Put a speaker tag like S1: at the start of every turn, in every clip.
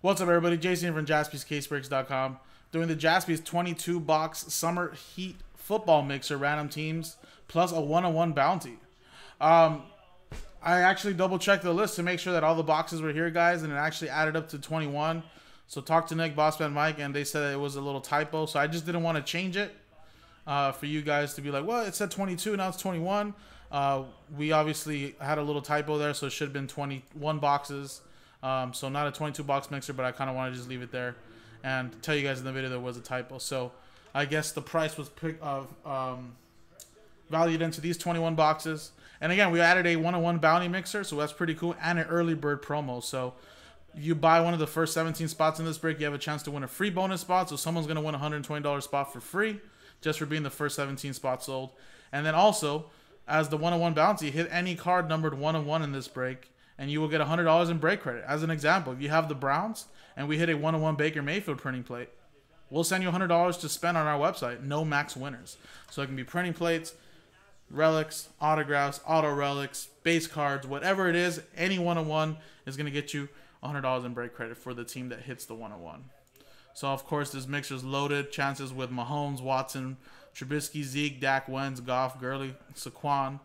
S1: What's up, everybody? Jason from JaspysCaseBreaks.com doing the Jaspys 22 box Summer Heat football mixer random teams plus a one on one bounty. Um, I actually double checked the list to make sure that all the boxes were here, guys, and it actually added up to 21. So talked to Nick, Bossman Mike, and they said it was a little typo. So I just didn't want to change it uh, for you guys to be like, well, it said 22, now it's 21. Uh, we obviously had a little typo there, so it should have been 21 boxes. Um, so not a 22 box mixer, but I kind of want to just leave it there and tell you guys in the video there was a typo. So I guess the price was pick, uh, um, valued into these 21 boxes. And again, we added a one-on-one bounty mixer, so that's pretty cool, and an early bird promo. So you buy one of the first 17 spots in this break, you have a chance to win a free bonus spot. So someone's going to win a $120 spot for free just for being the first 17 spots sold. And then also, as the one-on-one bounty, hit any card numbered one-on-one in this break and you will get $100 in break credit. As an example, if you have the Browns and we hit a one on one Baker Mayfield printing plate, we'll send you $100 to spend on our website. No max winners. So it can be printing plates, relics, autographs, auto relics, base cards, whatever it is, any one on one is going to get you $100 in break credit for the team that hits the one on one. So, of course, this mixer is loaded. Chances with Mahomes, Watson, Trubisky, Zeke, Dak, Wentz, Goff, Gurley, Saquon,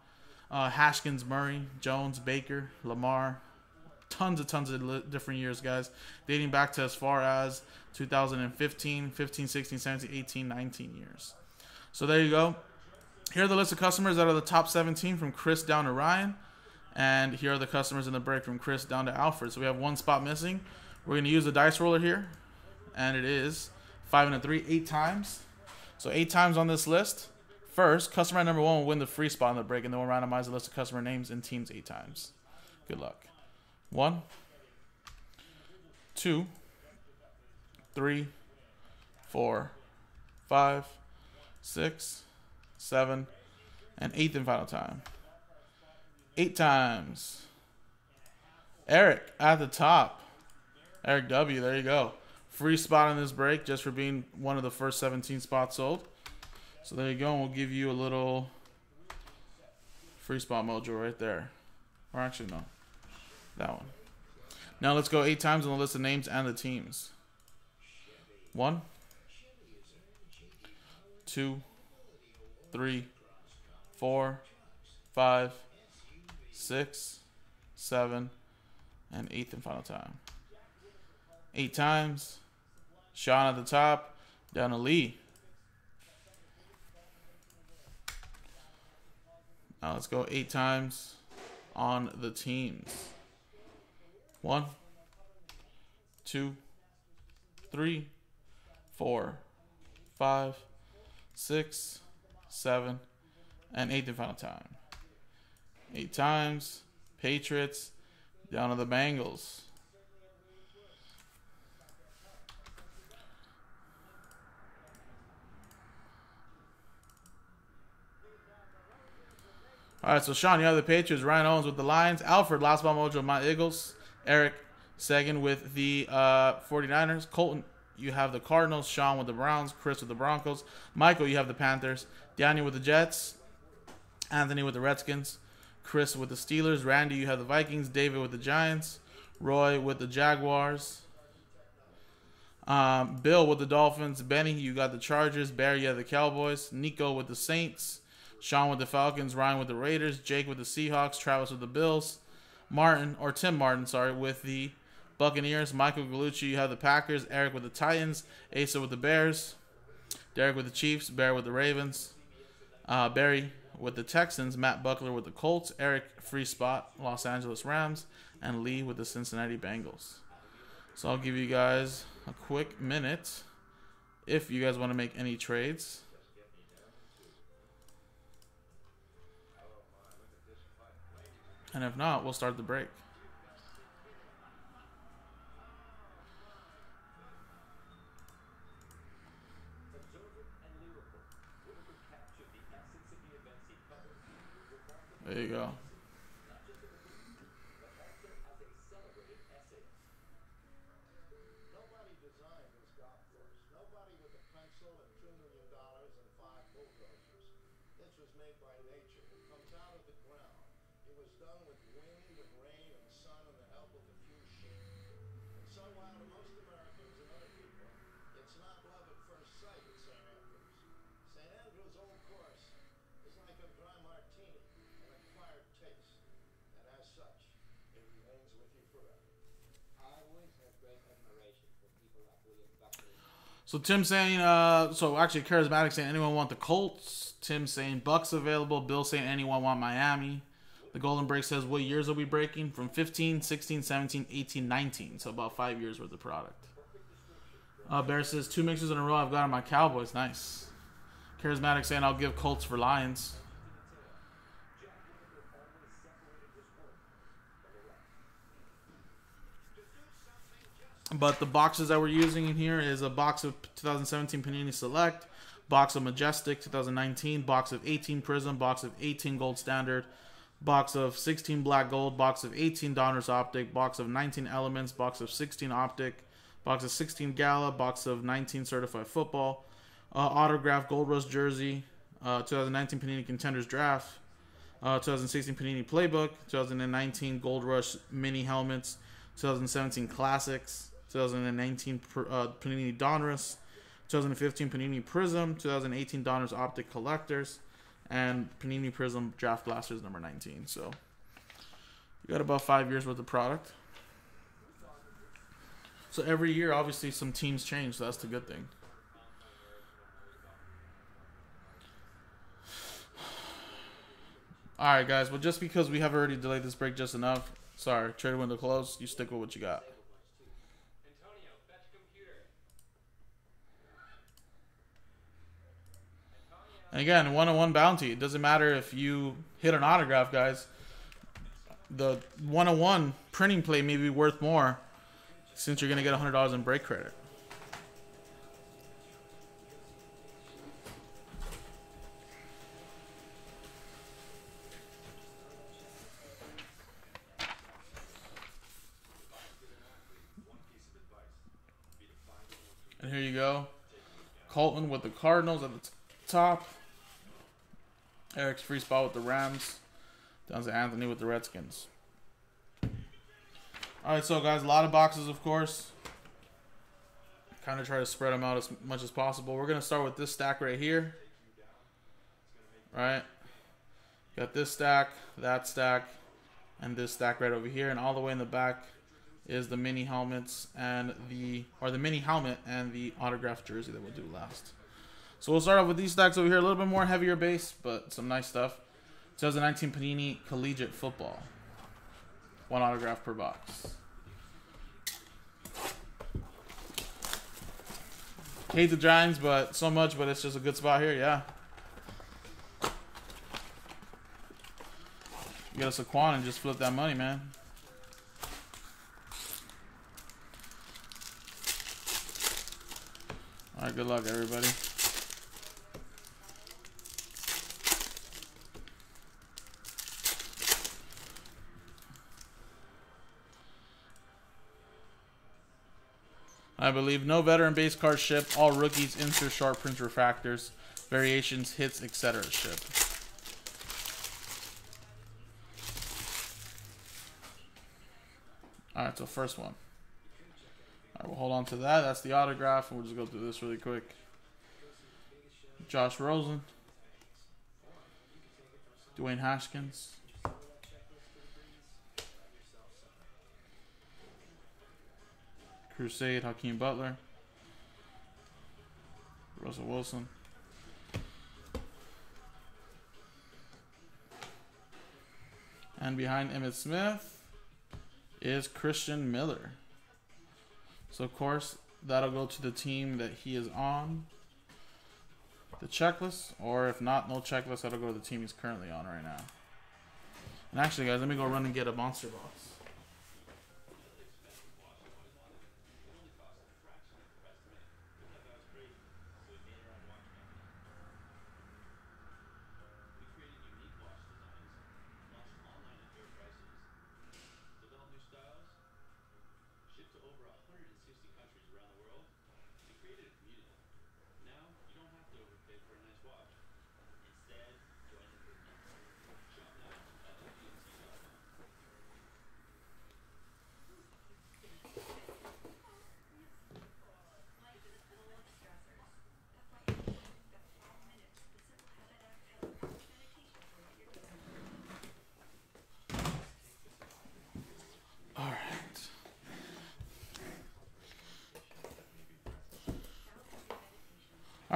S1: uh, Haskins, Murray, Jones, Baker, Lamar, tons of tons of different years, guys, dating back to as far as 2015, 15, 16, 17, 18, 19 years. So there you go. Here are the list of customers that are the top 17 from Chris down to Ryan. And here are the customers in the break from Chris down to Alfred. So we have one spot missing. We're going to use the dice roller here. And it is 5 and a 3, 8 times. So 8 times on this list. First, customer number one will win the free spot in the break, and then we'll randomize the list of customer names and teams eight times. Good luck. One, two, three, four, five, six, seven, and eighth and final time. Eight times. Eric at the top. Eric W. There you go. Free spot in this break just for being one of the first 17 spots sold. So there you go, and we'll give you a little free spot mojo right there. Or actually, no. That one. Now let's go eight times on the list of names and the teams. One, two, three, four, five, six, seven, and eighth and final time. Eight times. Sean at the top, down to Lee. Now let's go eight times on the teams. One, two, three, four, five, six, seven, and eighth and final time. Eight times. Patriots down to the Bengals. All right, so Sean, you have the Patriots. Ryan Owens with the Lions. Alfred, Ball Mojo, my Eagles. Eric Sagan with the uh, 49ers. Colton, you have the Cardinals. Sean with the Browns. Chris with the Broncos. Michael, you have the Panthers. Daniel with the Jets. Anthony with the Redskins. Chris with the Steelers. Randy, you have the Vikings. David with the Giants. Roy with the Jaguars. Um, Bill with the Dolphins. Benny, you got the Chargers. Barry, you have the Cowboys. Nico with the Saints. Sean with the Falcons, Ryan with the Raiders, Jake with the Seahawks, Travis with the Bills, Martin or Tim Martin, sorry, with the Buccaneers, Michael Galucci, you have the Packers, Eric with the Titans, Asa with the Bears, Derek with the Chiefs, Bear with the Ravens, uh, Barry with the Texans, Matt Buckler with the Colts, Eric Free Spot, Los Angeles Rams, and Lee with the Cincinnati Bengals. So I'll give you guys a quick minute if you guys want to make any trades. And if not, we'll start the break. There you go.
S2: done with wind and rain and sun and the help of a few sheep. And so while the most it's not love at first sight at St. Andrews. St. Andrews Old Course is like a dry martini, an acquired taste. And as such, it remains with you forever.
S3: I always have great admiration for people like William Buckley.
S1: So Tim saying, uh, so actually charismatic saying anyone want the Colts. Tim saying Bucks available. Bill saying anyone want Miami. The Golden Break says what years are we breaking? From 15, 16, 17, 18, 19. So about five years worth of product. Uh, Bear says two mixes in a row I've got on my Cowboys. Nice. Charismatic saying I'll give Colts for Lions. But the boxes that we're using in here is a box of 2017 Panini Select, box of Majestic 2019, box of 18 Prism, box of 18 Gold Standard, box of 16 Black Gold, box of 18 Donruss Optic, box of 19 Elements, box of 16 Optic, box of 16 Gala, box of 19 Certified Football, uh, autograph Gold Rush Jersey, uh, 2019 Panini Contenders Draft, uh, 2016 Panini Playbook, 2019 Gold Rush Mini Helmets, 2017 Classics, 2019 per- uh, Panini Donruss, 2015 Panini Prism, 2018 Donruss Optic Collectors, and Panini Prism Draft Blasters number 19. So you got about five years worth of product. So every year, obviously, some teams change. So that's the good thing. All right, guys. Well, just because we have already delayed this break just enough, sorry, trade window closed. You stick with what you got. And again, one on one bounty. It doesn't matter if you hit an autograph, guys. The one on one printing plate may be worth more since you're gonna get hundred dollars in break credit. Here you go. Colton with the Cardinals at the top. Eric's free spot with the Rams. Down to Anthony with the Redskins. All right, so guys, a lot of boxes, of course. Kind of try to spread them out as much as possible. We're gonna start with this stack right here. Right. Got this stack, that stack, and this stack right over here, and all the way in the back is the mini helmets and the or the mini helmet and the autographed jersey that we'll do last. So we'll start off with these stacks over here, a little bit more heavier base, but some nice stuff. 2019 Panini Collegiate Football. One autograph per box. Hate the Giants, but so much, but it's just a good spot here, yeah. You us a Quan and just flip that money, man. All right, good luck, everybody. I believe no veteran base card ship. All rookies, insert sharp prints, refractors, variations, hits, etc. ship. All right, so first one. All right, we'll hold on to that. That's the autograph, and we'll just go through this really quick. Josh Rosen, Dwayne Haskins, Crusade, Hakeem Butler, Russell Wilson. And behind Emmitt Smith is Christian Miller. So, of course, that'll go to the team that he is on. The checklist, or if not, no checklist, that'll go to the team he's currently on right now. And actually, guys, let me go run and get a monster box.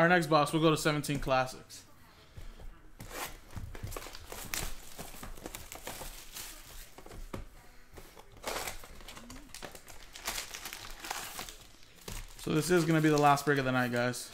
S4: Our next box, we'll go to 17 classics. So this is gonna be the last break of the night, guys.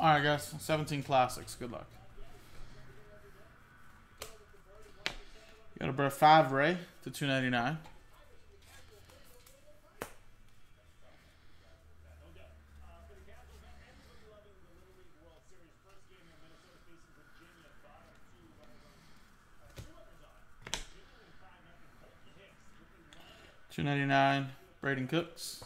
S4: All right, guys. 17 classics. Good luck. You Got a Brett Favre to 299. Two ninety nine, Brandin Cooks.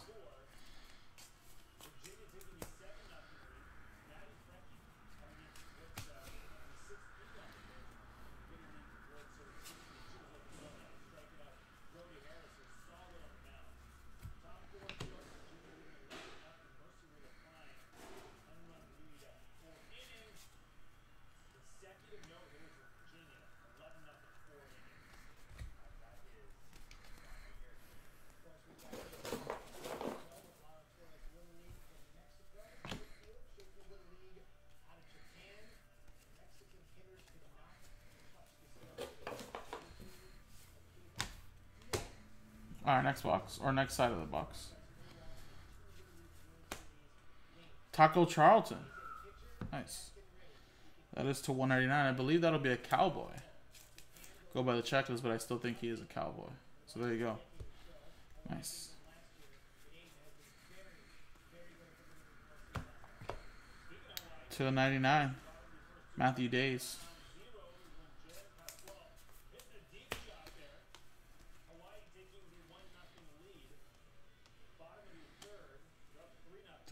S4: All right, next box or next side of the box. Taco Charlton. Nice. That is to 199. I believe that'll be a cowboy. Go by the checklist, but I still think he is a cowboy. So there you go. Nice. To 99. Matthew Dayes.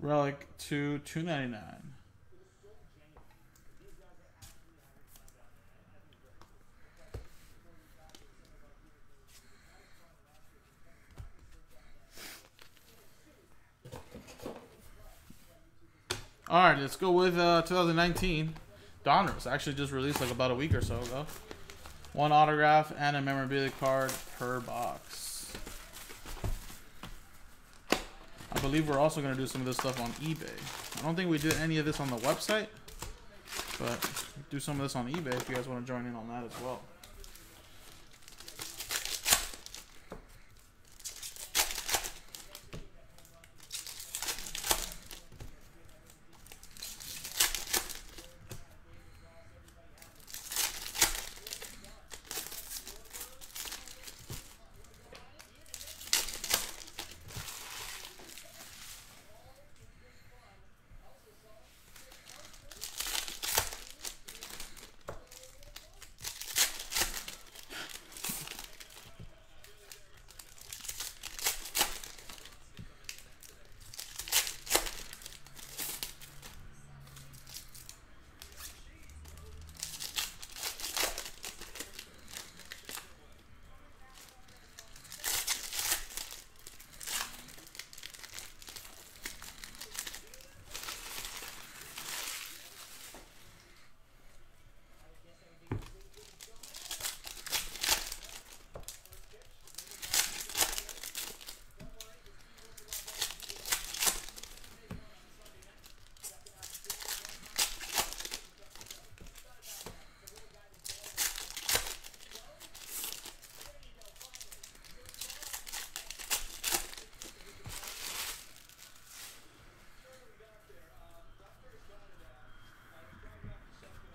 S4: Relic to 299. All right, let's go with uh, 2019. Donruss actually just released like about a week or so ago. One autograph and a memorabilia card per box. I believe we're also going to do some of this stuff on eBay. I don't think we did any of this on the website, but do some of this on eBay if you guys want to join in on that as well.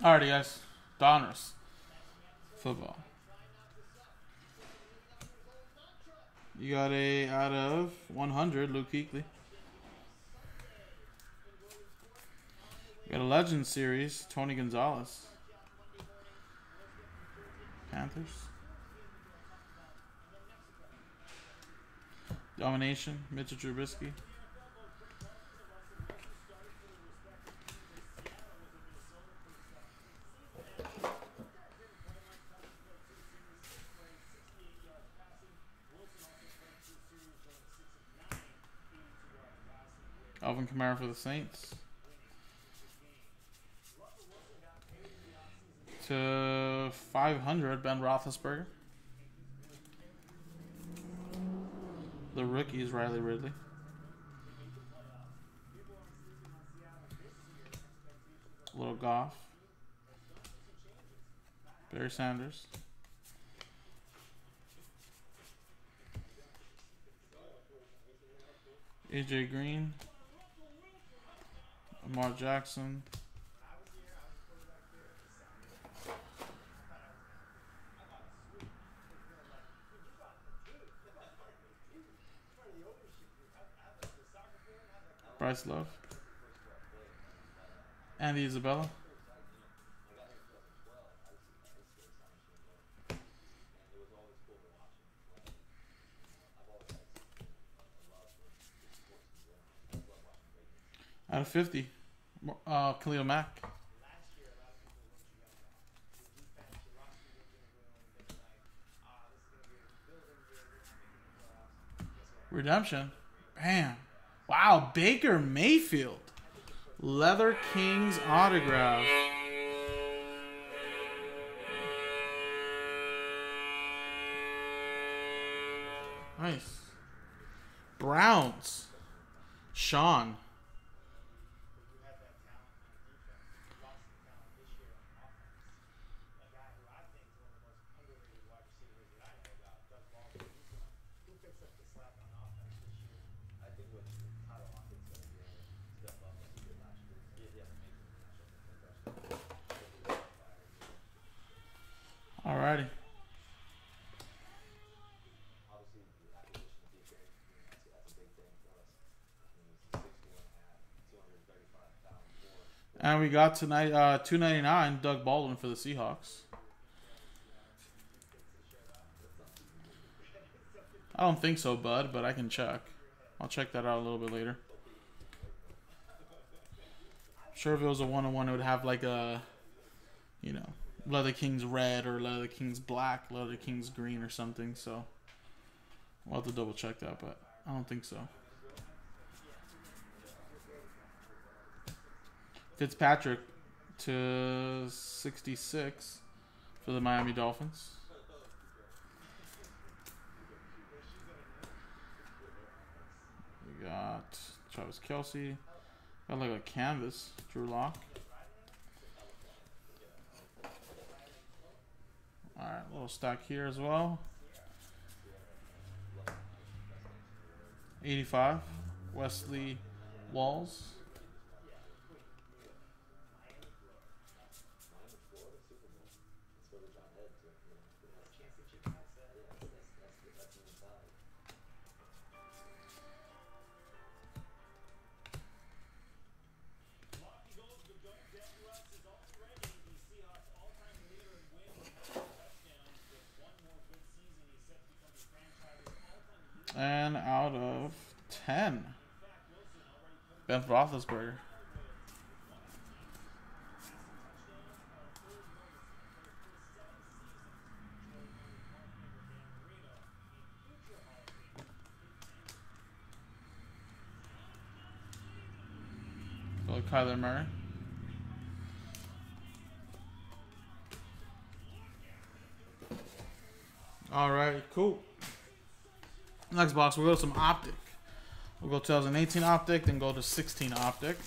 S4: Alrighty, guys. Donruss. Football. You got a out of 100, Luke Kuechly. You got a Legend Series, Tony Gonzalez. Panthers. Domination, Mitchell Trubisky. For the Saints. To 500, Ben Roethlisberger. The rookies, Riley Ridley. Little Goff. Barry Sanders. AJ Green. Lamar Jackson. Bryce Love. Andy Isabella. Out of 50. Uh, Khalil Mack. Redemption. Bam. Wow, Baker Mayfield. Leather Kings autograph. Nice. Browns. Sean. Alrighty. And we got tonight uh, two ninety nine Doug Baldwin for the Seahawks. I don't think so, bud, but I can check. I'll check that out a little bit later. Sure, if it was a one on one, it would have like a, you know, Leather Kings red or Leather Kings black, Leather Kings green or something. So we'll have to double check that, but I don't think so. Fitzpatrick to 66 for the Miami Dolphins. We got Travis Kelce. Got like a canvas, Drew Lock. Alright, little stack here as well. 85, Wesley Walls. Ben Roethlisberger. So Kyler Murray. All right, cool. Next box, we'll go some Optic. We'll go 2018 Optic, then go to 16 Optic.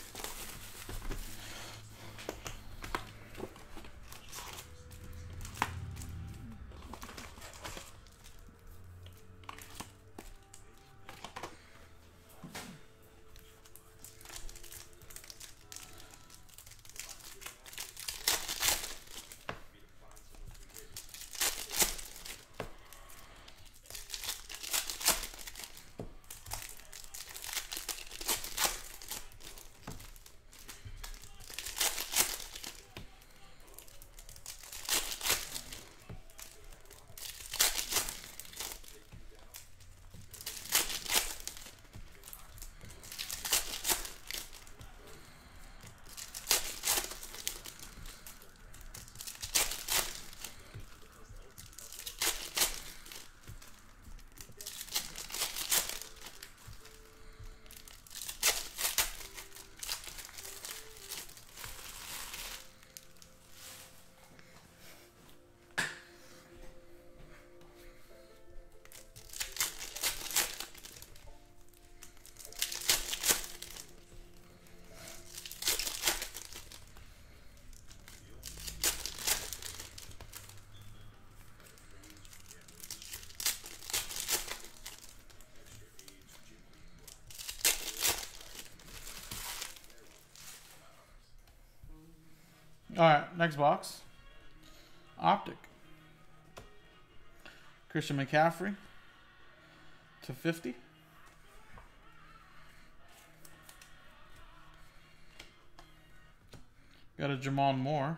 S4: All right, next box. Optic. Christian McCaffrey to 50. Got a J'Mon Moore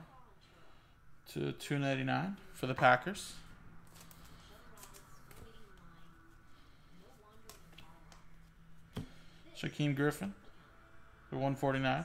S4: to 299 for the Packers. Shaquem Griffin to 149.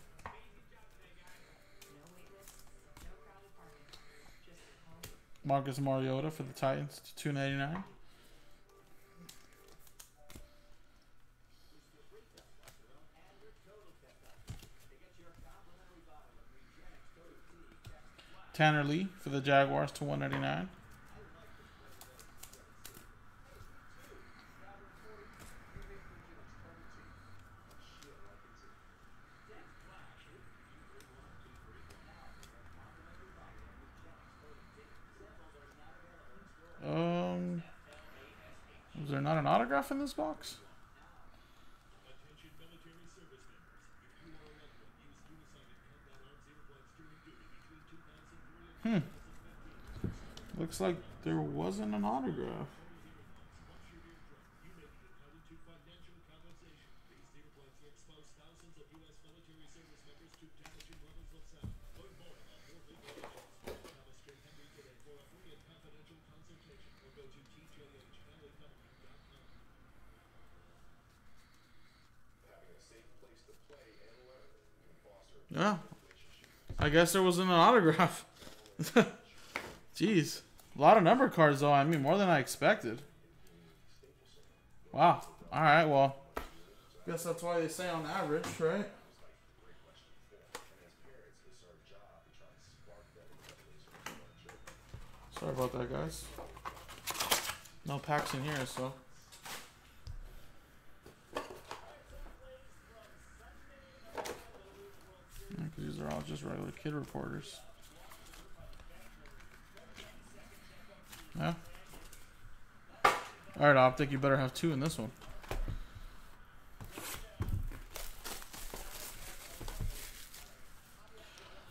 S4: Marcus Mariota for the Titans to 299. Tanner Lee for the Jaguars to 199. Um, was there in this box? Hmm. Looks like there wasn't an autograph. Yeah. I guess there wasn't an autograph. Jeez. A lot of number cards, though. I mean, more than I expected. Wow. All right, well. Guess that's why they say on average, right? Sorry about that, guys. No packs in here, so. Yeah, just regular kid reporters. Yeah. All right, optic. You better have two in this one.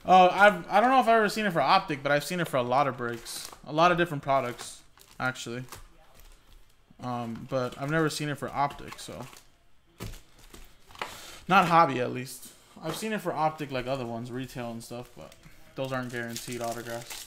S4: Oh, I've I don't know if I've ever seen it for optic, but I've seen it for a lot of breaks, a lot of different products, actually. Um, but I've never seen it for optic, so not hobby at least. I've seen it for optic like other ones, retail and stuff, but those aren't guaranteed autographs.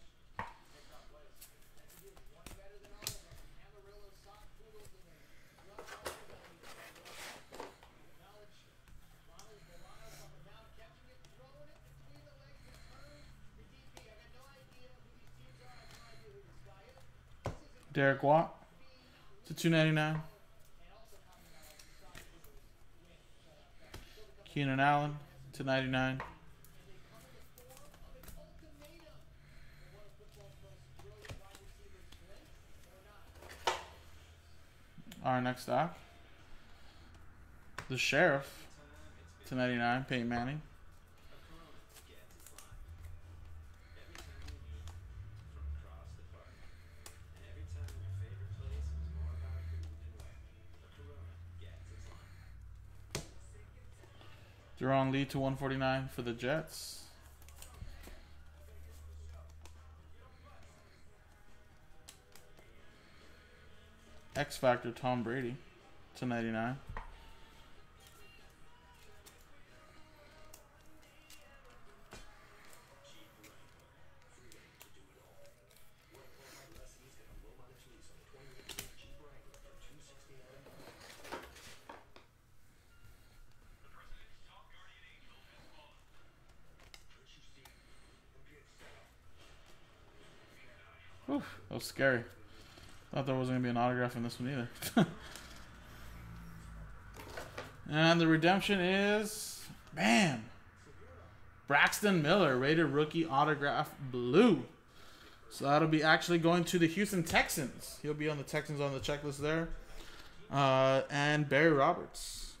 S2: Derek Watt to 299. Keenan Allen to 99. Our next stock. The Sheriff to 99. Peyton Manning. Darron Lee to 149 for the Jets. X Factor Tom Brady to 99. Was scary. Thought there wasn't gonna be an autograph in this one either. and the redemption is bam. Braxton Miller, rated rookie autograph blue. So that'll be actually going to the Houston Texans. He'll be on the Texans on the checklist there. Uh, and Barry Roberts.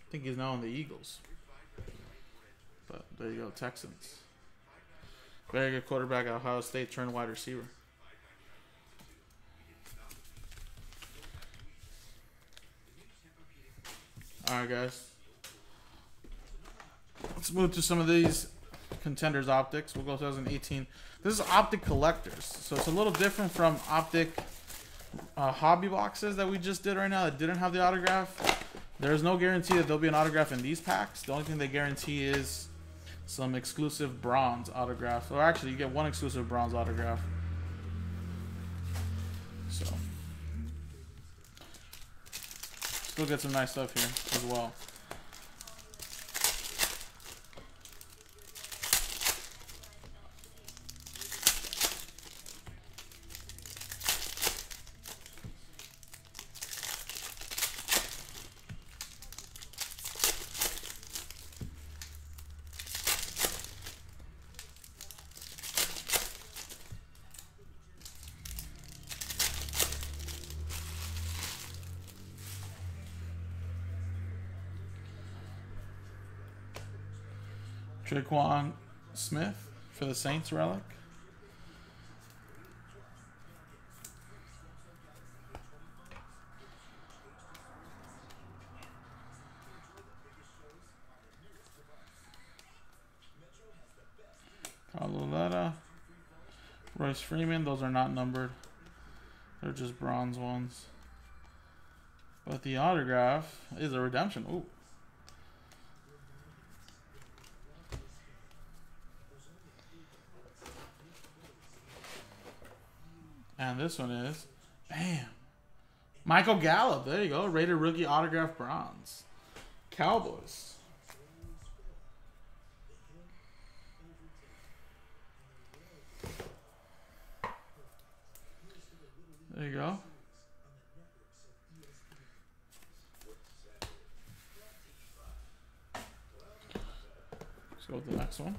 S2: I think he's now on the Eagles. But there you go, Texans. Very good quarterback at Ohio State, turned wide receiver. Alright, guys. Let's move to some of these contenders optics. We'll go 2018. This is optic collectors, so it's a little different from optic uh, hobby boxes that we just did right now that didn't have the autograph. There's no guarantee that there'll be an autograph in these packs. The only thing they guarantee is some exclusive bronze autographs. Or actually, you get one exclusive bronze autograph. So, still get some nice stuff here as well. Tre'Quan Smith for the Saints relic. Carloletta. Royce Freeman. Those are not numbered. They're just bronze ones. But the autograph is a redemption. Ooh. And this one is, bam, Michael Gallup. There you go, rated rookie autograph bronze, Cowboys. There you go. Let's go with the next one.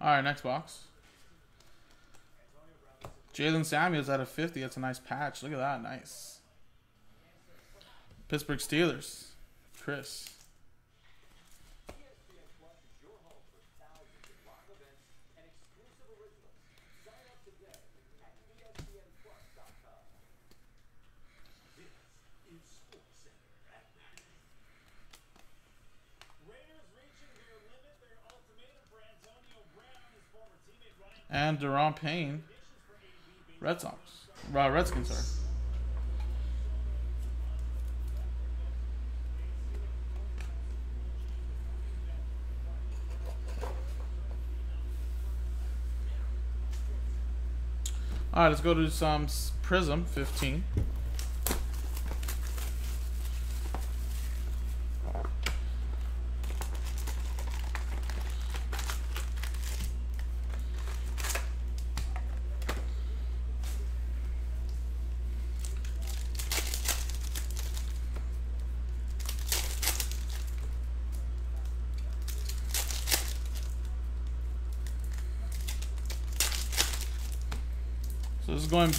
S4: All right, next box. Jaylen Samuels at a 50. That's a nice patch. Look at that. Nice. Pittsburgh Steelers. Chris.
S2: Raiders reaching their limit, their ultimatum for Antonio Brown, his former teammate Ryan
S4: And Da'Ron Payne. Red Sox. Uh, Redskins, sorry. All right, let's go to some Prism 15.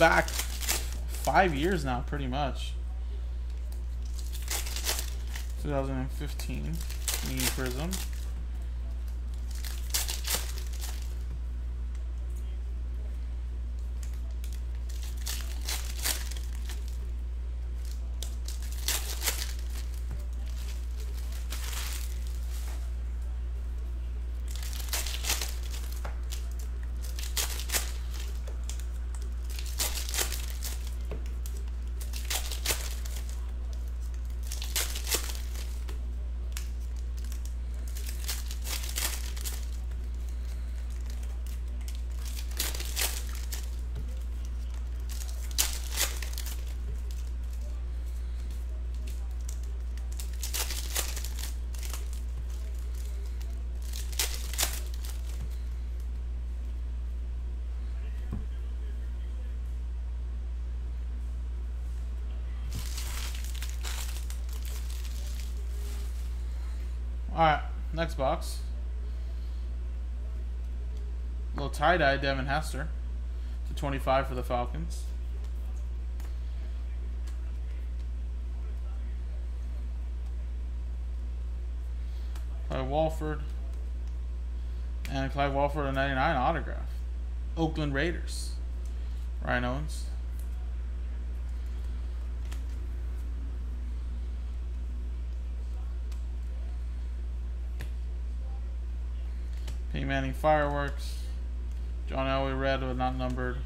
S4: Back five years now, pretty much. 2015 Mini Prism. All right, next box. little tie dye Devin Hester to 25 for the Falcons. Clive Walford. And Clive Walford a 99 autograph. Oakland Raiders. Ryan Owens. Fireworks. John Elway Red but not numbered.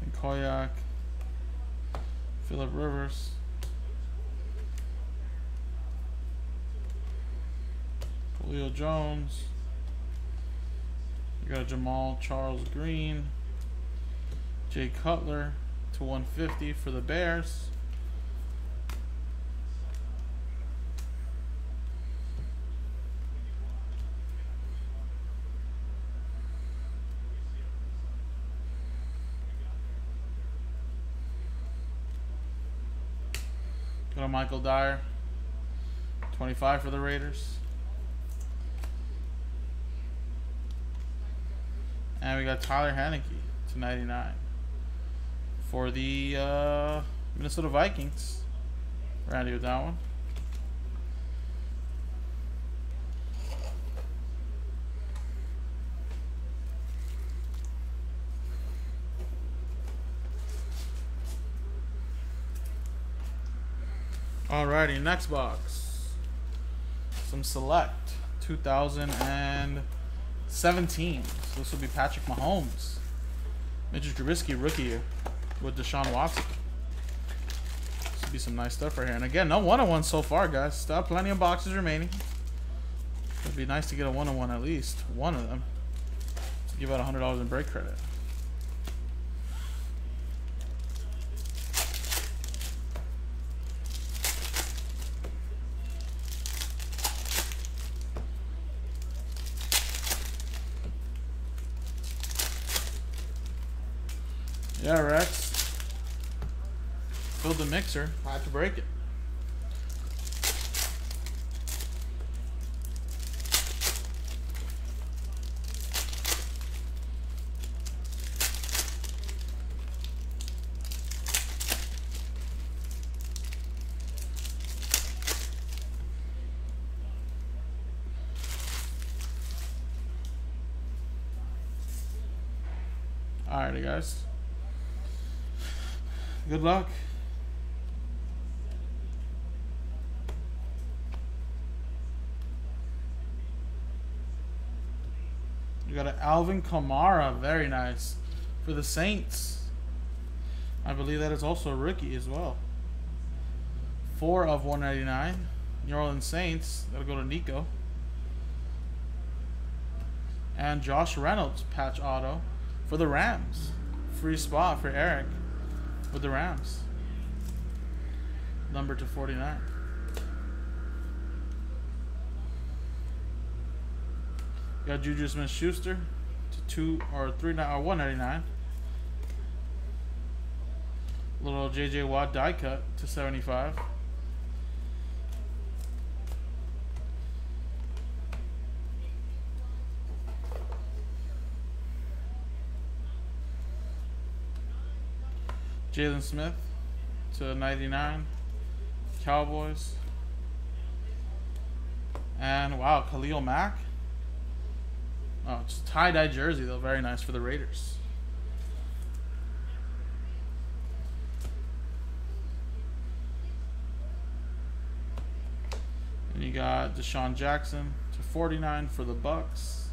S4: Ben Koyack. Philip Rivers. Julio Jones. You got Jamaal Charles Green. Jay Cutler to 150 for the Bears. Got a Michael Dyer. 25 for the Raiders. And we got Tyler Haneke to 99 for the uh, Minnesota Vikings. Randy with that one. Alrighty, next box. Some select 2017. So this will be Patrick Mahomes. Mitchell Trubisky rookie year with Deshaun Watson. This will be some nice stuff right here. And again, no one on one so far, guys. Still plenty of boxes remaining. It'd be nice to get a one on one at least. One of them. To give out $100 in break credit. Yeah, Rex. Mixer. Had to break it. Alrighty, guys. Good luck. You got an Alvin Kamara, very nice, for the Saints. I believe that is also a rookie as well. Four of 199. New Orleans Saints. That'll go to Nico. And Josh Reynolds, patch auto for the Rams. Free spot for Eric with the Rams. Number to 49. Got Juju Smith Schuster two or three or one ninety nine. Little JJ Watt die cut to seventy five. Jaylon Smith to 99. Cowboys. And wow, Khalil Mack. Oh, just tie dye jersey though. Very nice for the Raiders. And you got DeSean Jackson to 49 for the Bucs.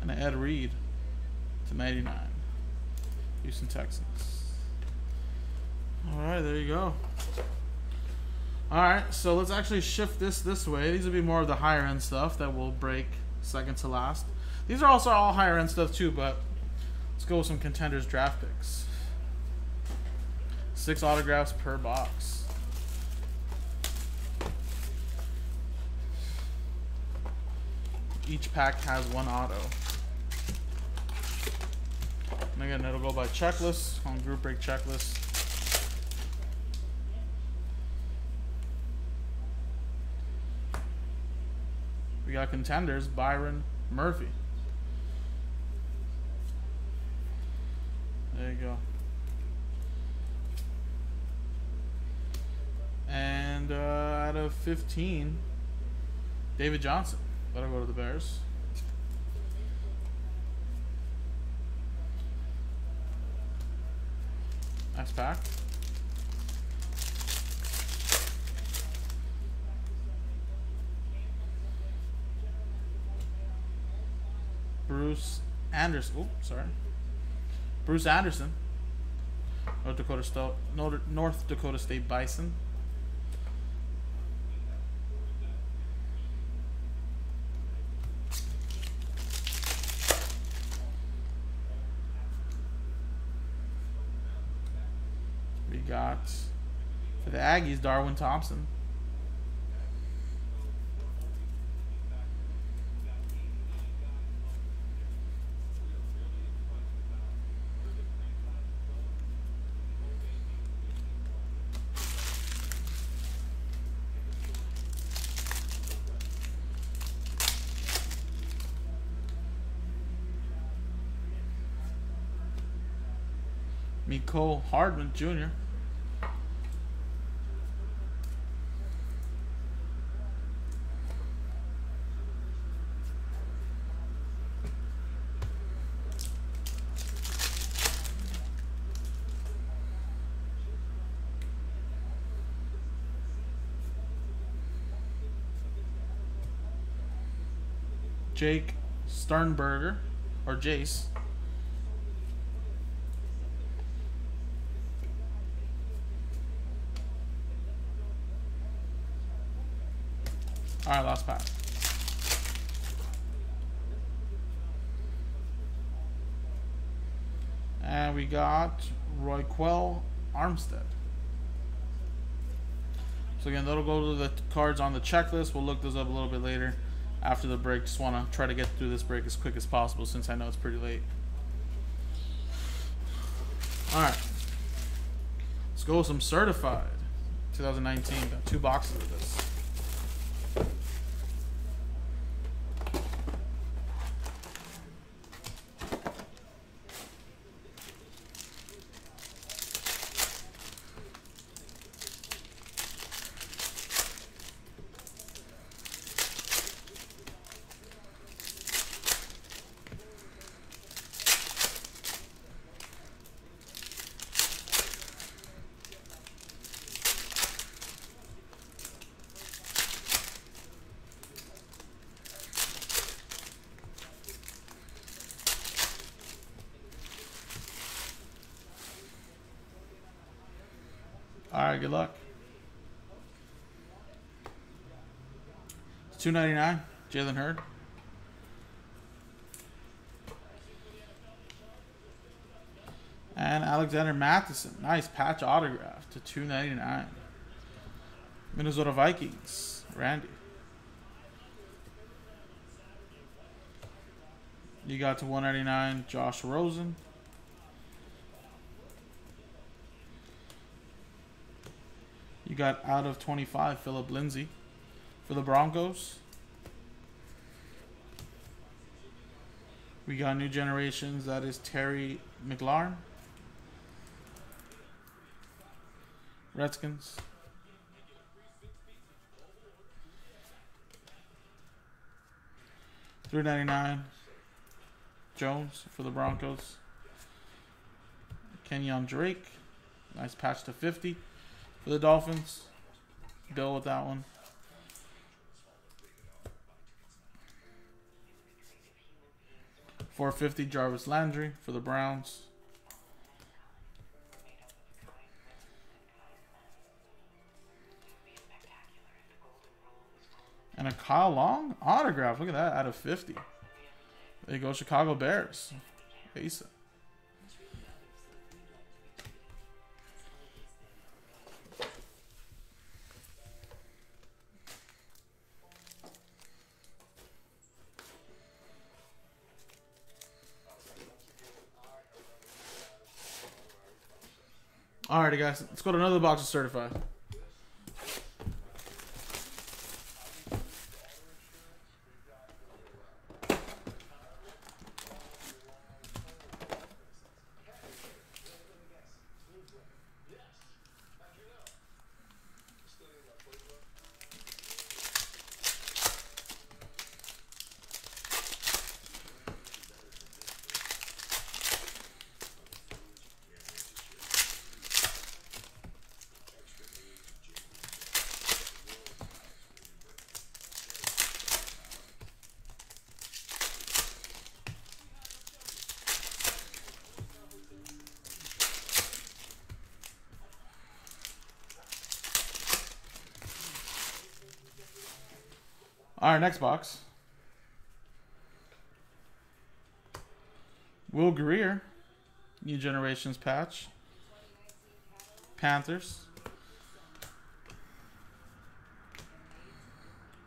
S4: And an Ed Reed to 99. Houston Texans. All right, there you go. All right, so let's actually shift this this way. These will be more of the higher end stuff that will break second to last. These are also all higher end stuff too, but let's go with some contenders draft picks. Six autographs per box. Each pack has one auto. And again, it'll go by checklist on group break checklist. We got contenders Byron Murphy. There you go. And uh, out of 15, David Johnson. That'll go to the Bears. Nice pack. Bruce Anderson. Oh, sorry. Bruce Anderson. North Dakota State, North Dakota State Bison. We got for the Aggies, Darwin Thompson. Mecole Hardman Jr. Jake Sternberger or Jace. All right, last pack. And we got Ryquell Armstead. So again, that'll go to the cards on the checklist. We'll look those up a little bit later after the break. Just want to try to get through this break as quick as possible since I know it's pretty late. All right. Let's go with some certified 2019. Got two boxes of this. All right, good luck. Two ninety nine, Jalen Hurd. And Alexander Mattison, nice patch autograph to two ninety nine. Minnesota Vikings, Randy. You got to one ninety nine, Josh Rosen. You got out of 25, Phillip Lindsay for the Broncos. We got new generations. That is Terry McLaurin. Redskins. Three ninety nine. Jones for the Broncos. Kenyan Drake. Nice patch to fifty for the Dolphins. Bill with that one. Four fifty Jarvis Landry for the Browns. And a Kyle Long autograph. Look at that out of 50. There you go, Chicago Bears. Asa. Alrighty, guys. Let's go to another box of certified. Alright, next box. Will Grier, New Generations patch. Panthers.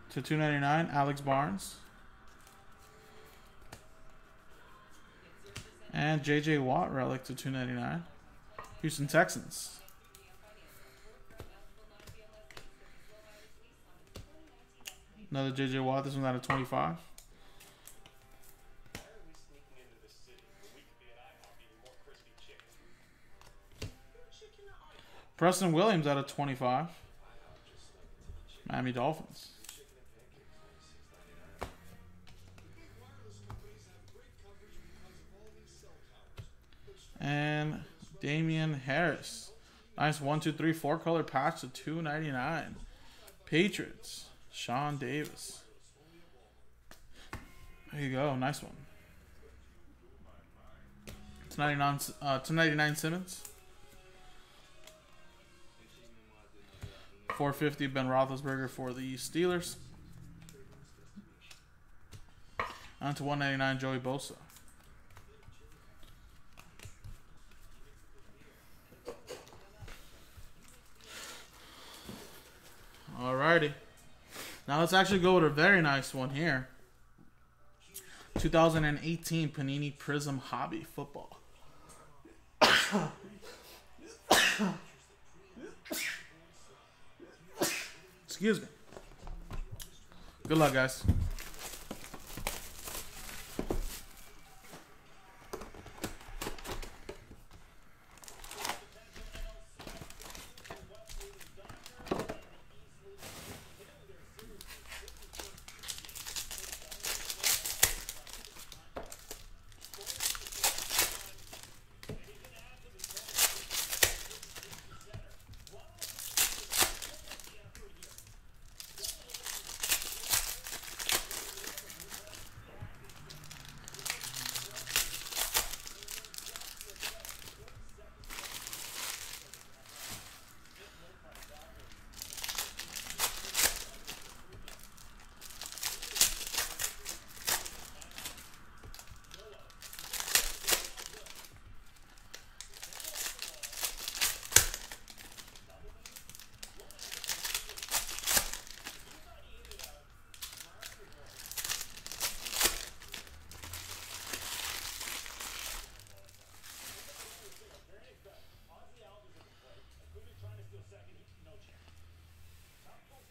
S4: To 299, Alex Barnes. And JJ Watt relic to 299. Houston Texans. Another JJ Watt. This one's out of 25. Preston Williams out of 25. Miami Dolphins. And Damien Harris. Nice one, two, three, four color patch to 299. Patriots. Sean Davis. There you go. Nice one. It's 99, uh, to 99 Simmons. 450 Ben Roethlisberger for the Steelers. On to 199 Joey Bosa. Now let's actually go with a very nice one here. 2018 Panini Prism Hobby Football. Excuse me. Good luck, guys.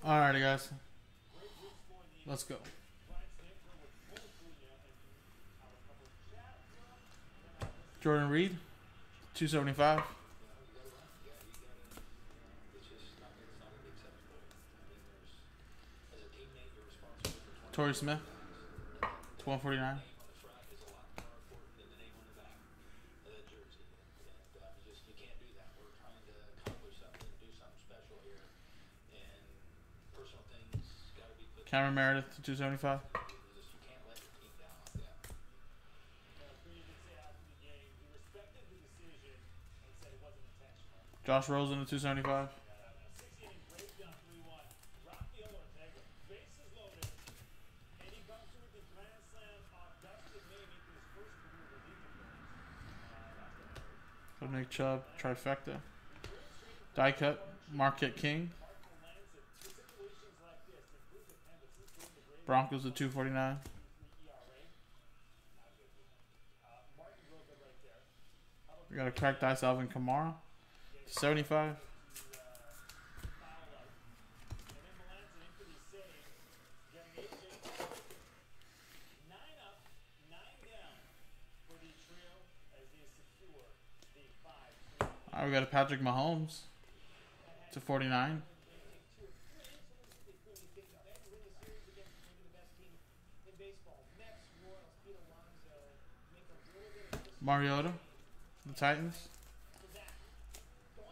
S4: Alrighty, guys. Let's go. Jordan Reed, 275. Torrey Smith, 149. Cameron Meredith, to 275. Josh Rosen to 275. For Nick Chubb, trifecta. Die cut, Marquette King. Broncos at 249. We got a cracked ice Alvin Kamara. 75. Alright, we got a Patrick Mahomes to 49. Mariota, the Titans,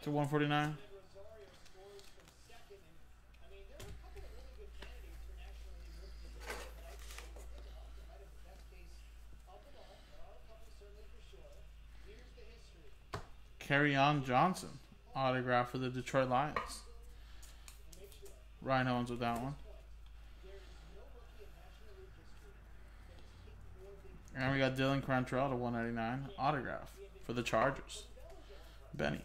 S4: to 149. Kerryon Johnson, autograph for the Detroit Lions. Ryan Owens with that one. And we got Dylan Cantrell to 199 autograph for the Chargers. Benny.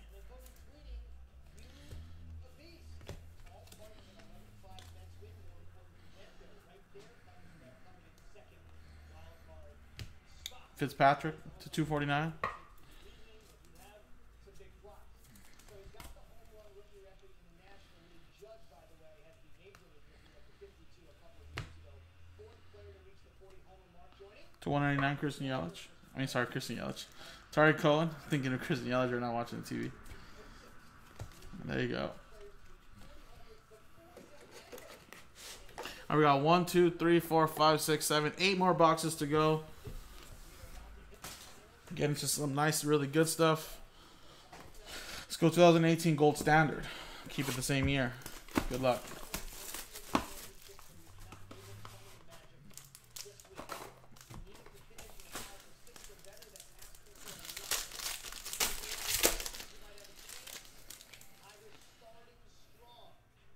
S4: Fitzpatrick to 249. To 199, Christian Yelich. I mean, sorry, Christian Yelich. Sorry, Cohen. Thinking of Christian Yelich right now watching the TV. There you go. All right, we got one, two, three, four, five, six, seven, eight more boxes to go. Getting to some nice, really good stuff. Let's go 2018 Gold Standard. Keep it the same year. Good luck.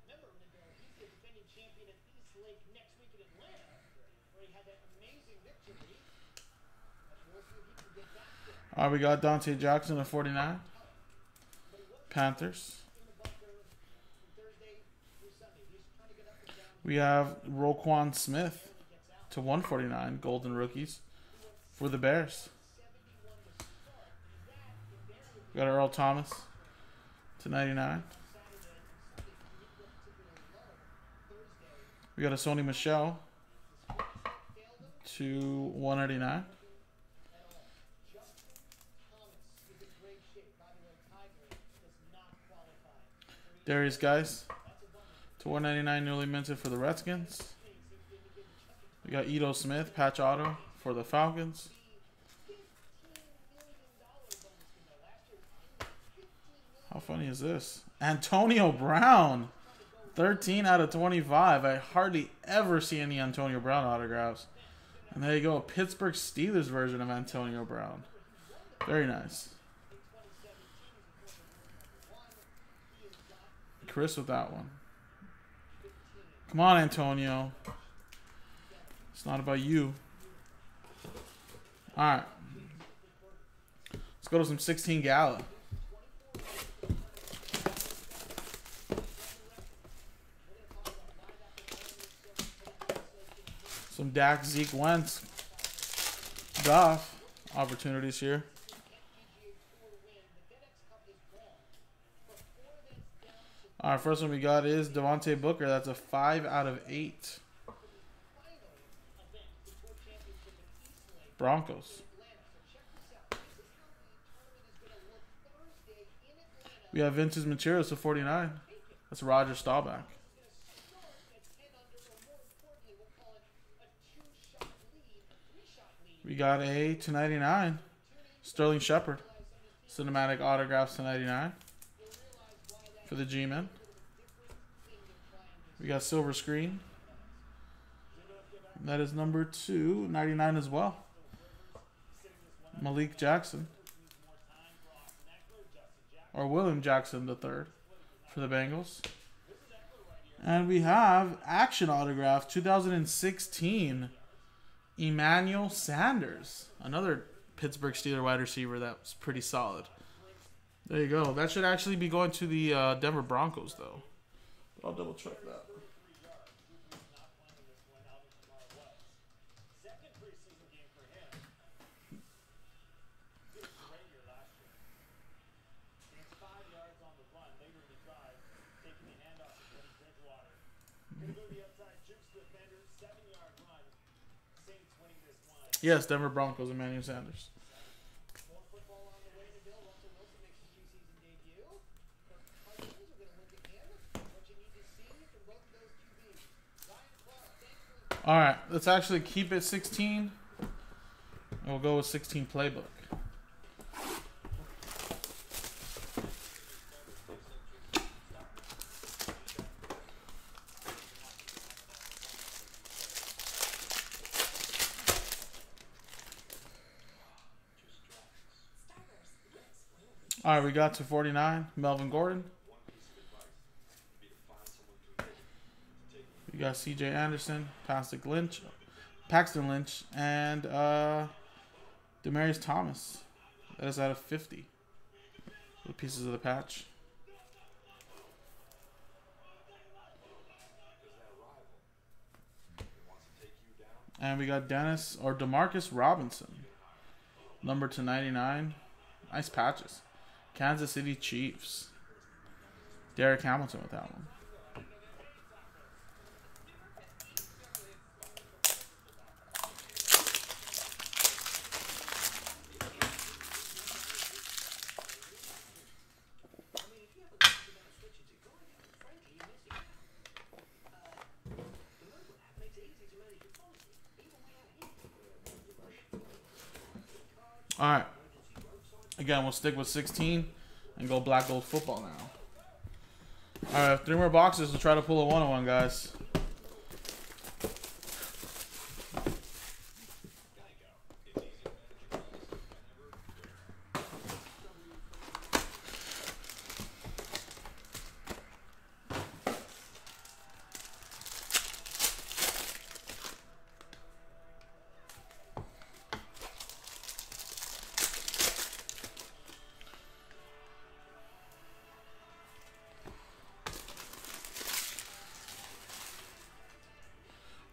S2: Remember, Miguel, he's the defending champion at East Lake next week in Atlanta, where he had that amazing victory. We'll see if he can get back there.
S4: All right, we got Donte Jackson at 49. Panthers. We have Roquan Smith to 149 Golden Rookies for the Bears. We got Earl Thomas to 99. We got a Sony Michel to 199. Derrius Guice to 199 newly minted for the Redskins. We got Ito Smith, patch auto for the Falcons. How funny is this? Antonio Brown, 13 out of 25. I hardly ever see any Antonio Brown autographs. And there you go, Pittsburgh Steelers version of Antonio Brown. Very nice. Chris with that one. Come on, Antonio. It's not about you. All right. Let's go to some 16 Gala. Some Dak, Zeke, Wentz, Goff opportunities here. All right, first one we got is Devontae Booker. That's a five out of eight. Broncos. We have vintage materials to 49. That's Roger Staubach. We got a 299 Sterling Shepard. Cinematic autographs to 99 for the G-Men. We got silver screen. That is number two, 99 as well. Malik Jackson. Or William Jackson the third for the Bengals. And we have action autograph 2016 Emmanuel Sanders. Another Pittsburgh Steeler wide receiver that was pretty solid. There you go. That should actually be going to the uh, Denver Broncos, though. I'll double check that. Yes, Denver Broncos, Emmanuel Sanders. All right, let's actually keep it 16. We'll go with 16 playbook. All right, we got to 49. Melvin Gordon. Got C.J. Anderson, Paxton Lynch, Paxton Lynch, and uh, Demaryius Thomas. That is out of 50. The pieces of the patch. And we got Dennis or Demarcus Robinson, number to 99. Nice patches. Kansas City Chiefs. Derek Hamilton with that one. All right. Again, we'll stick with 16 and go black gold football now. All right, three more boxes to try to pull a one on one, guys.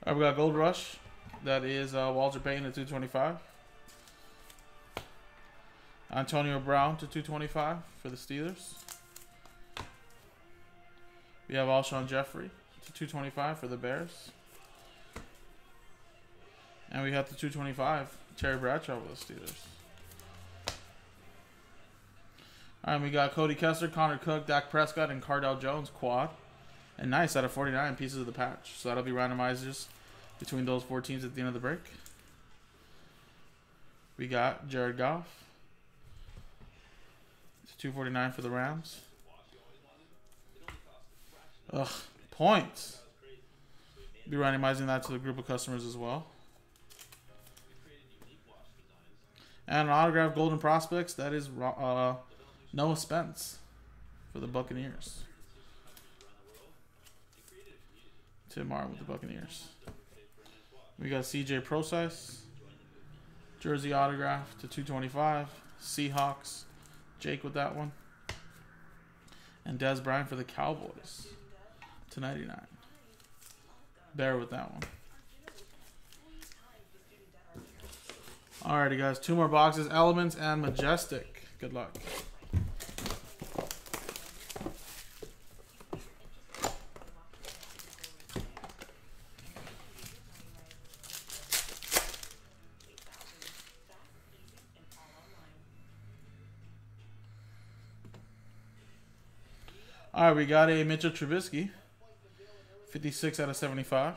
S4: Right, we got Gold Rush. That is uh, Walter Payton to 225. Antonio Brown to 225 for the Steelers. We have Alshon Jeffery to 225 for the Bears. And we have the 225 Terry Bradshaw with the Steelers. All right, we got Cody Kessler, Connor Cook, Dak Prescott, and Cardale Jones quad. And nice out of 49 pieces of the patch. So that'll be randomizers between those four teams at the end of the break. We got Jared Goff. It's 249 for the Rams. Ugh, points. Be randomizing that to the group of customers as well. And an autograph Golden Prospects, that is uh, Noah Spence for the Buccaneers. Tim Martin with the Buccaneers. We got CJ Prosise. Jersey autograph to 225. Seahawks. Jake with that one. And Dez Bryant for the Cowboys to 99. Bear with that one. Alrighty, guys. Two more boxes Elements and Majestic. Good luck. All right, we got a Mitchell Trubisky, 56 out of 75.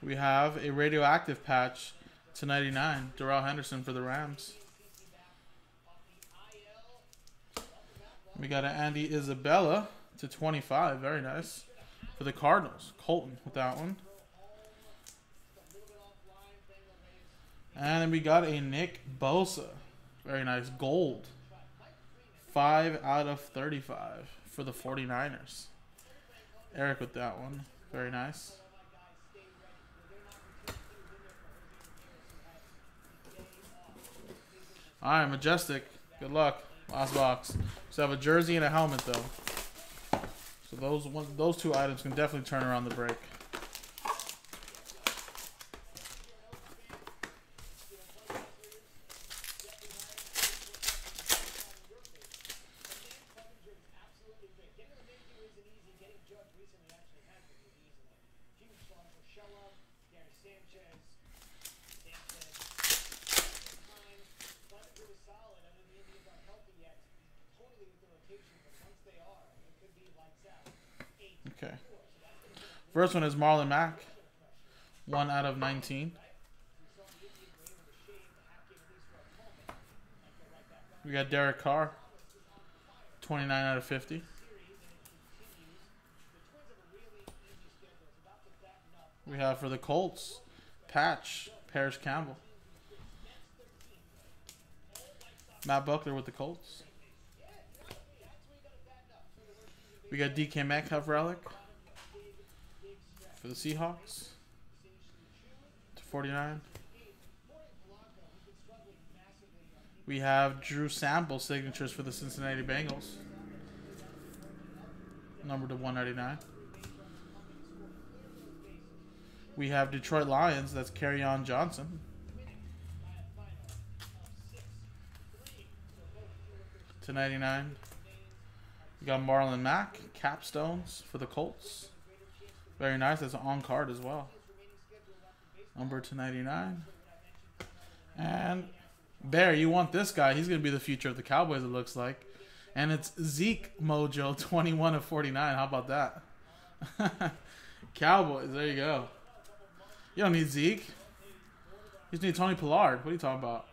S4: We have a radioactive patch to 99, Darrell Henderson for the Rams. We got an Andy Isabella to 25, very nice. For the Cardinals, Colton with that one. And then we got a Nick Bosa, very nice, gold. 5 out of 35 for the 49ers. Eric with that one. Very nice. All right, Majestic. Good luck. Last box. So I have a jersey and a helmet, though. So those one, those two items can definitely turn around the break. First one is Marlon Mack. One out of 19. We got Derek Carr. 29 out of 50. We have for the Colts, Patch, Parris Campbell. Matt Buckler with the Colts. We got DK Metcalf relic for the Seahawks to 49. We have Drew Sample signatures for the Cincinnati Bengals. Number to 199. We have Detroit Lions. That's Kerryon Johnson. To 99. We got Marlon Mack, capstones for the Colts. Very nice. That's on card as well. Number to 99. And Bear, you want this guy. He's going to be the future of the Cowboys, it looks like. And it's Zeke Mojo, 21 of 49. How about that? Cowboys, there you go. You don't need Zeke. You just need Tony Pollard. What are you talking about?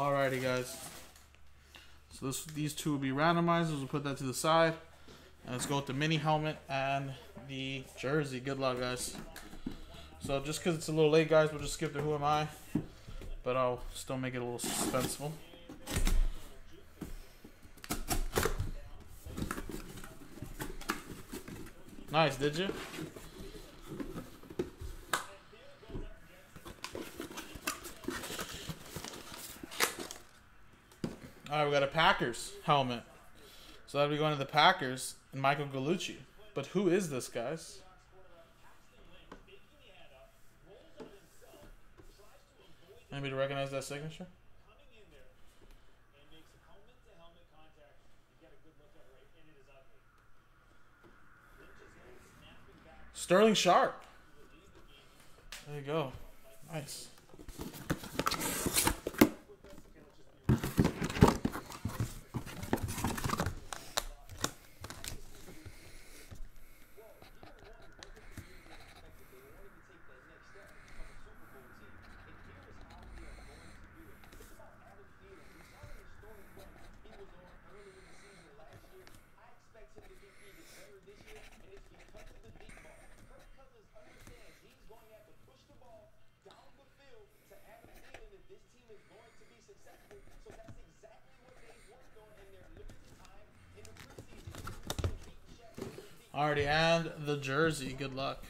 S4: Alrighty, guys. So this, these two will be randomized. We'll put that to the side. And let's go with the mini helmet and the jersey. Good luck, guys. So just because it's a little late, guys, we'll just skip the Who Am I. But I'll still make it a little suspenseful. Nice, did you? All right, we got a Packers helmet. So that'll be going to the Packers and Michael Gallucci. But who is this, guys? Anybody recognize that signature?
S5: coming in there you go. helmet to helmet contact. You get a good look at it, right? And it is ugly. Lynch is then snapping back
S4: Sterling Sharpe. There you go. Nice. Alrighty, and the jersey. Good luck.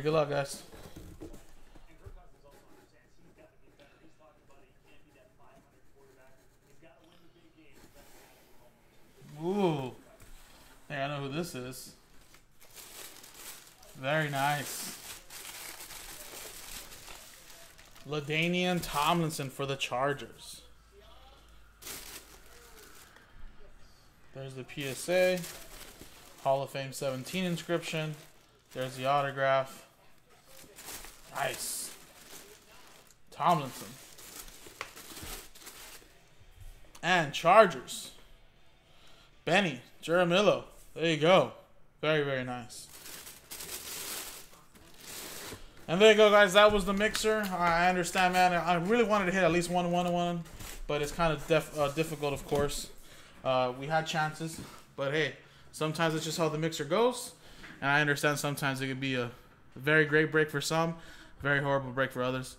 S4: Good luck, guys. Ooh. Hey, I know who this is. Very nice. LaDainian Tomlinson for the Chargers. There's the PSA. Hall of Fame 17 inscription. There's the autograph. Nice. Tomlinson. And Chargers. Benny, Jaramillo. There you go. Very, very nice. And there you go, guys. That was the mixer. I understand, man. I really wanted to hit at least one one one, but it's kind of uh, difficult, of course. Uh, we had chances, but hey, sometimes it's just how the mixer goes. And I understand sometimes it could be a very great break for some, very horrible break for others.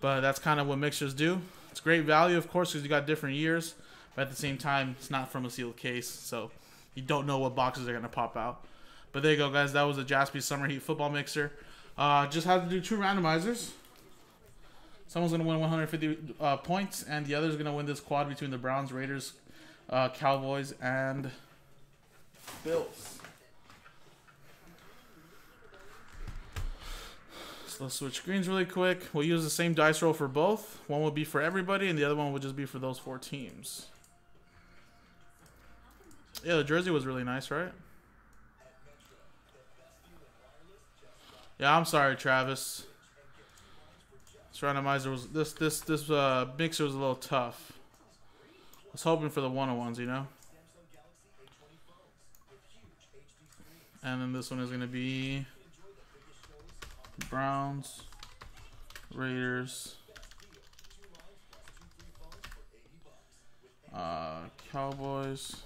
S4: But that's kind of what mixers do. It's great value, of course, because you got different years. But at the same time, it's not from a sealed case, so you don't know what boxes are gonna pop out. But there you go, guys. That was a Jaspy Summer Heat football mixer. Uh, just had to do two randomizers. Someone's gonna win 150 uh, points, and the other's gonna win this quad between the Browns, Raiders, uh, Cowboys, and Bills. Let's switch screens really quick. We'll use the same dice roll for both. One will be for everybody, and the other one will just be for those four teams. Yeah, the jersey was really nice, right? Yeah, I'm sorry, Travis. This randomizer was this this this uh, mixer was a little tough. I was hoping for the one on ones, you know. And then this one is gonna be Browns, Raiders, uh, Cowboys,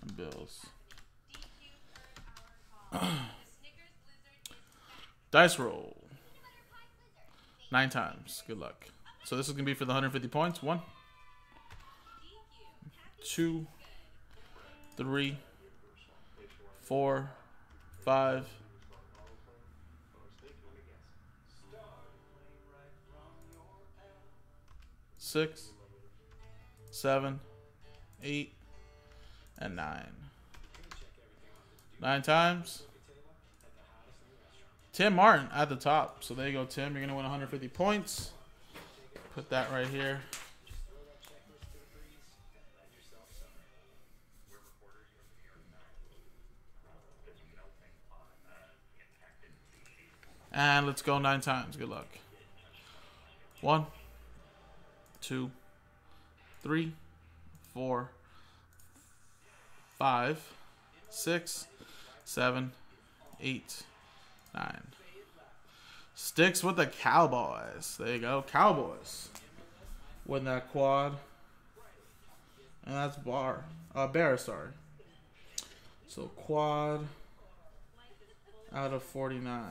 S4: and Bills. Dice roll. Nine times. Good luck. So this is going to be for the 150 points. One, two, three, four, five, six, seven, eight, and nine. Nine times. Tim Martin at the top. So there you go, Tim. You're going to win 150 points. Put that right here. And let's go nine times. Good luck. One, two, three, four, five, six, seven, eight, nine.
S1: Sticks with the Cowboys. There you go. Cowboys. Win that quad. And that's bar. Uh, bear, sorry. So quad out of 49.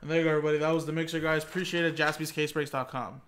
S1: And there you go, everybody. That was the mixer, guys. Appreciate it. JaspysCaseBreaks.com.